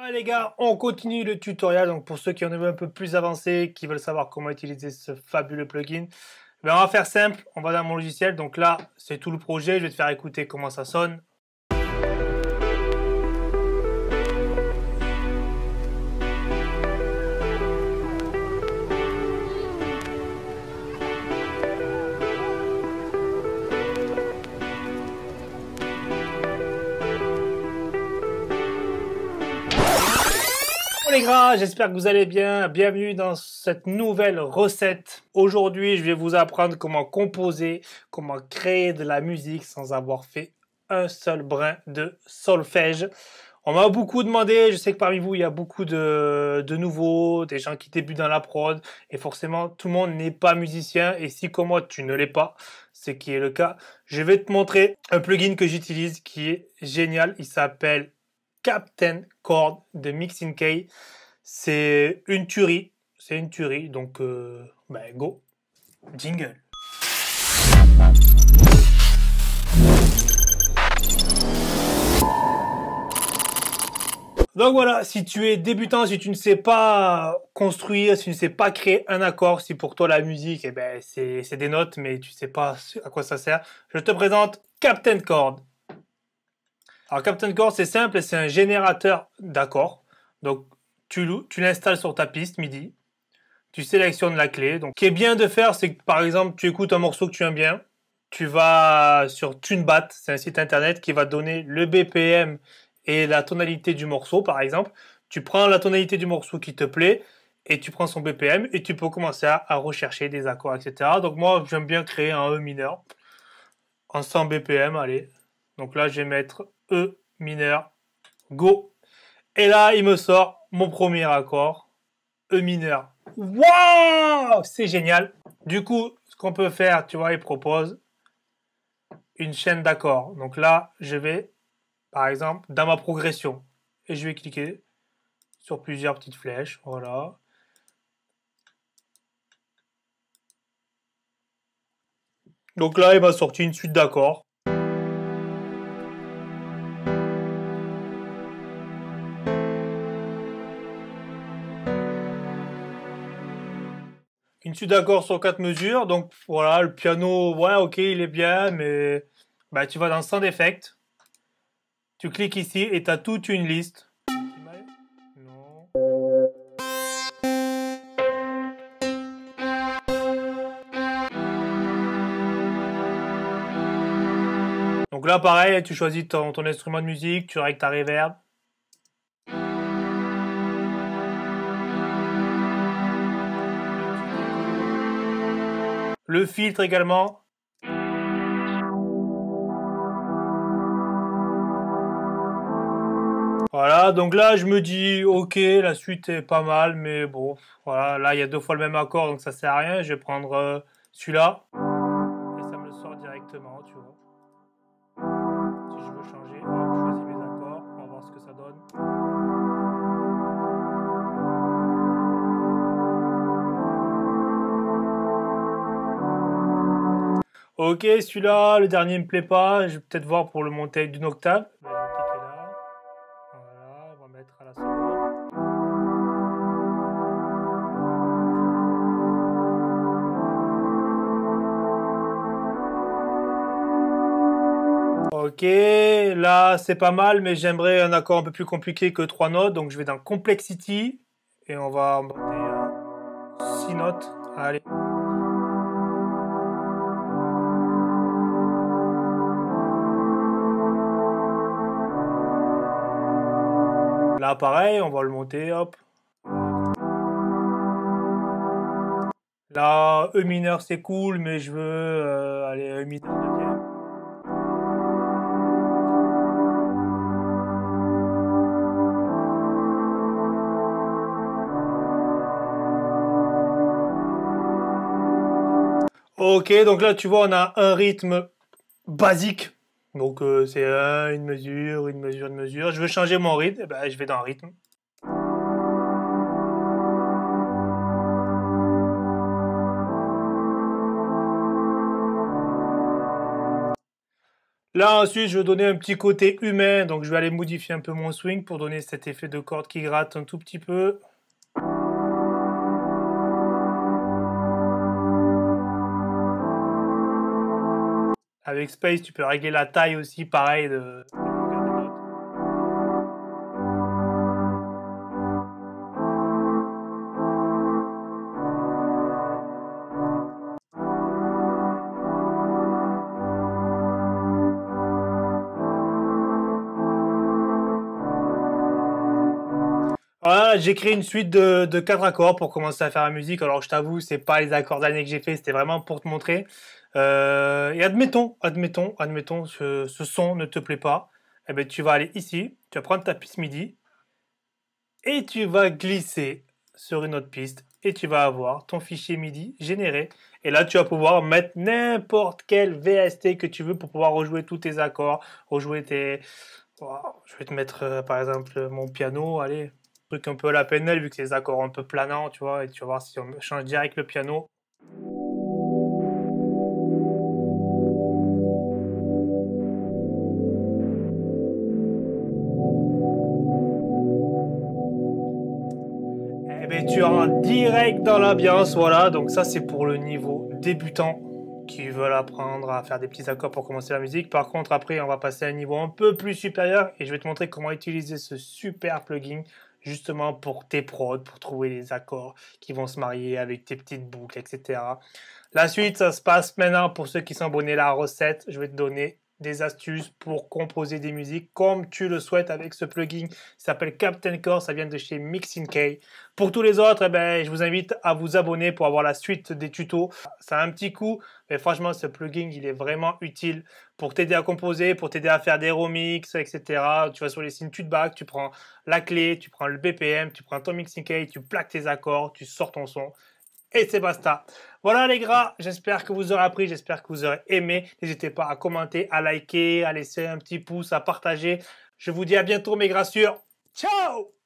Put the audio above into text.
Ah les gars, on continue le tutoriel. Donc pour ceux qui en ont un peu plus avancé, qui veulent savoir comment utiliser ce fabuleux plugin, ben on va faire simple. On va dans mon logiciel. Donc là, c'est tout le projet. Je vais te faire écouter comment ça sonne. J'espère que vous allez bien. Bienvenue dans cette nouvelle recette. Aujourd'hui, je vais vous apprendre comment composer, comment créer de la musique sans avoir fait un seul brin de solfège. On m'a beaucoup demandé, je sais que parmi vous, il y a beaucoup de, de, nouveaux, des gens qui débutent dans la prod, et forcément, tout le monde n'est pas musicien, et si comme moi, tu ne l'es pas, ce qui est le cas, je vais te montrer un plugin que j'utilise qui est génial, il s'appelle Captain Chord de Mixing K. C'est une tuerie. C'est une tuerie. Donc, euh, ben, go. Jingle. Donc voilà, si tu es débutant, si tu ne sais pas construire, si tu ne sais pas créer un accord, si pour toi la musique, eh ben, c'est des notes, mais tu ne sais pas à quoi ça sert, je te présente Captain Chord. Alors Captain Chord, c'est simple, c'est un générateur d'accords. Donc tu, l'installes sur ta piste MIDI, tu sélectionnes la clé. Donc ce qui est bien de faire, c'est que par exemple, tu écoutes un morceau que tu aimes bien, tu vas sur TuneBat, c'est un site internet qui va donner le BPM et la tonalité du morceau, par exemple. Tu prends la tonalité du morceau qui te plaît et tu prends son BPM et tu peux commencer à rechercher des accords, etc. Donc moi, j'aime bien créer un E mineur en 100 BPM, allez. Donc là, je vais mettre E mineur, go. Et là, il me sort mon premier accord, E mineur. Waouh C'est génial. Du coup, ce qu'on peut faire, tu vois, il propose une chaîne d'accords. Donc là, je vais, par exemple, dans ma progression. Et je vais cliquer sur plusieurs petites flèches. Voilà. Donc là, il m'a sorti une suite d'accords. Une suite d'accords sur quatre mesures. Donc voilà, le piano, ouais, ok, il est bien, mais bah, tu vas dans Sound Effect. Tu cliques ici et tu as toute une liste. Donc là, pareil, tu choisis ton, ton instrument de musique, tu règles ta reverb. Le filtre également. Voilà, donc là je me dis ok, la suite est pas mal, mais bon, voilà, là il y a deux fois le même accord, donc ça sert à rien. Je vais prendre euh, celui-là et ça me le sort directement, tu vois. Ok, celui-là, le dernier me plaît pas. Je vais peut-être voir pour le monter d'une octave. Ok, là c'est pas mal, mais j'aimerais un accord un peu plus compliqué que trois notes, donc je vais dans Complexity et on va monter à 6 notes. Allez. Pareil, on va le monter, hop. Là, E mineur, c'est cool, mais je veux euh, aller E mineur neuvième. Ok, donc là, tu vois, on a un rythme basique donc euh, c'est une mesure, une mesure, une mesure. Je veux changer mon rythme, eh ben, je vais dans rythme. Là ensuite, je vais donner un petit côté humain, donc je vais aller modifier un peu mon swing pour donner cet effet de corde qui gratte un tout petit peu. Avec Space, tu peux régler la taille aussi, pareil, de, Voilà, j'ai créé une suite de, de quatre accords pour commencer à faire la musique. Alors je t'avoue, c'est pas les accords d'année que j'ai fait, c'était vraiment pour te montrer. Euh, et admettons, admettons, admettons, ce, son ne te plaît pas. Eh ben, tu vas aller ici, tu vas prendre ta piste MIDI et tu vas glisser sur une autre piste et tu vas avoir ton fichier MIDI généré. Et là, tu vas pouvoir mettre n'importe quel VST que tu veux pour pouvoir rejouer tous tes accords, rejouer tes... je vais te mettre euh, par exemple mon piano, allez, truc un peu à la PNL vu que c'est des accords un peu planants, tu vois, et tu vas voir si on change direct le piano. Eh ben, tu rentres direct dans l'ambiance, voilà. Donc ça, c'est pour le niveau débutant qui veulent apprendre à faire des petits accords pour commencer la musique. Par contre, après, on va passer à un niveau un peu plus supérieur et je vais te montrer comment utiliser ce super plugin justement pour tes prods, pour trouver les accords qui vont se marier avec tes petites boucles, etc. La suite, ça se passe maintenant pour ceux qui sont abonnés à la recette. Je vais te donner des astuces pour composer des musiques comme tu le souhaites avec ce plugin qui s'appelle Captain Core, ça vient de chez Mixing K. Pour tous les autres, eh ben, je vous invite à vous abonner pour avoir la suite des tutos. Ça a un petit coup, mais franchement, ce plugin, il est vraiment utile pour t'aider à composer, pour t'aider à faire des remixes, etc. Tu vas sur les signes, tu te tu prends la clé, tu prends le BPM, tu prends ton Mixing K, tu plaques tes accords, tu sors ton son et c'est basta. Voilà les gras, j'espère que vous aurez appris, j'espère que vous aurez aimé. N'hésitez pas à commenter, à liker, à laisser un petit pouce, à partager. Je vous dis à bientôt mes grassures. Ciao